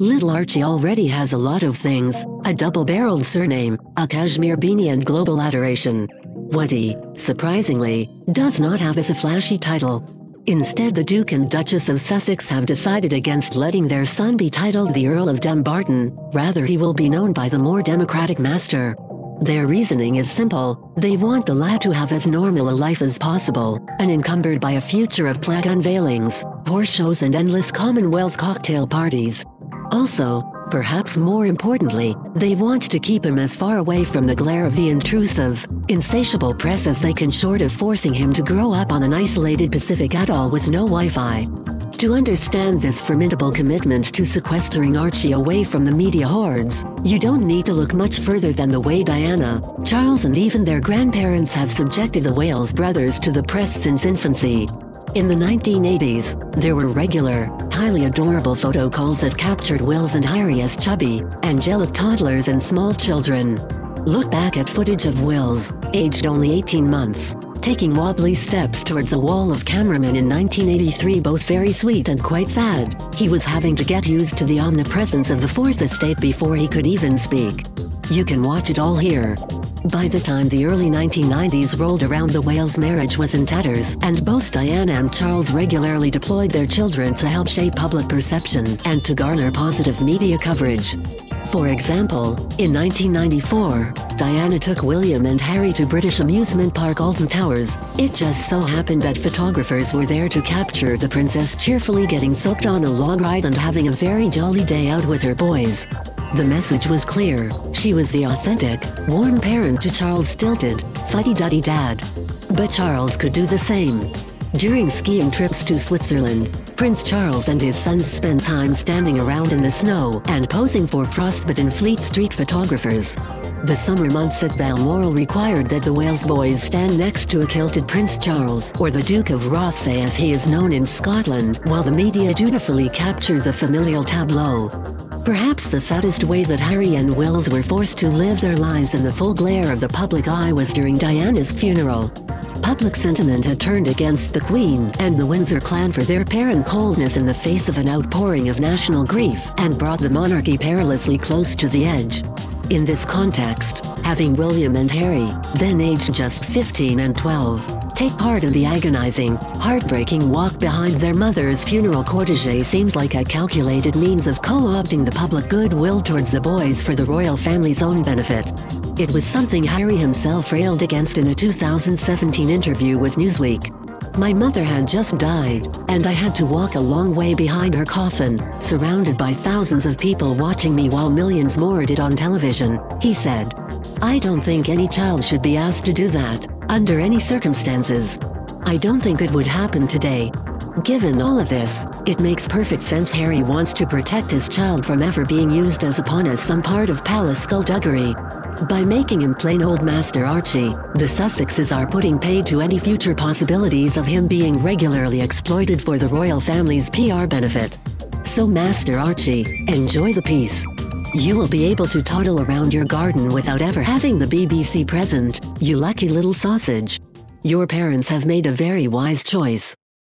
Little Archie already has a lot of things a double barreled surname, a cashmere beanie, and global adoration. What he, surprisingly, does not have is a flashy title. Instead, the Duke and Duchess of Sussex have decided against letting their son be titled the Earl of Dumbarton, rather, he will be known by the more democratic master. Their reasoning is simple they want the lad to have as normal a life as possible, unencumbered by a future of plague unveilings, horse shows, and endless Commonwealth cocktail parties. Also, perhaps more importantly, they want to keep him as far away from the glare of the intrusive, insatiable press as they can short of forcing him to grow up on an isolated Pacific atoll with no Wi-Fi. To understand this formidable commitment to sequestering Archie away from the media hordes, you don't need to look much further than the way Diana, Charles and even their grandparents have subjected the Wales brothers to the press since infancy. In the 1980s, there were regular, highly adorable photo calls that captured Wills and Harry as chubby, angelic toddlers and small children. Look back at footage of Wills, aged only 18 months, taking wobbly steps towards a wall of cameramen in 1983 both very sweet and quite sad. He was having to get used to the omnipresence of the Fourth Estate before he could even speak. You can watch it all here. By the time the early 1990s rolled around the Wales marriage was in tatters, and both Diana and Charles regularly deployed their children to help shape public perception and to garner positive media coverage. For example, in 1994, Diana took William and Harry to British amusement park Alton Towers. It just so happened that photographers were there to capture the princess cheerfully getting soaked on a log ride and having a very jolly day out with her boys. The message was clear. She was the authentic, warm parent to Charles' stilted, fuddy-duddy dad. But Charles could do the same. During skiing trips to Switzerland, Prince Charles and his sons spent time standing around in the snow and posing for frostbitten Fleet Street photographers. The summer months at Balmoral required that the Wales boys stand next to a kilted Prince Charles, or the Duke of Rothesay as he is known in Scotland, while the media dutifully captured the familial tableau. Perhaps the saddest way that Harry and Wills were forced to live their lives in the full glare of the public eye was during Diana's funeral. Public sentiment had turned against the Queen and the Windsor clan for their apparent coldness in the face of an outpouring of national grief and brought the monarchy perilously close to the edge. In this context, having William and Harry, then aged just 15 and 12, take part in the agonizing, heartbreaking walk behind their mother's funeral cortege seems like a calculated means of co-opting the public goodwill towards the boys for the royal family's own benefit. It was something Harry himself railed against in a 2017 interview with Newsweek. My mother had just died, and I had to walk a long way behind her coffin, surrounded by thousands of people watching me while millions more did on television, he said. I don't think any child should be asked to do that, under any circumstances. I don't think it would happen today. Given all of this, it makes perfect sense Harry wants to protect his child from ever being used as a pawn as some part of palace skullduggery. By making him plain old Master Archie, the Sussexes are putting paid to any future possibilities of him being regularly exploited for the royal family's PR benefit. So Master Archie, enjoy the peace. You will be able to toddle around your garden without ever having the BBC present, you lucky little sausage. Your parents have made a very wise choice.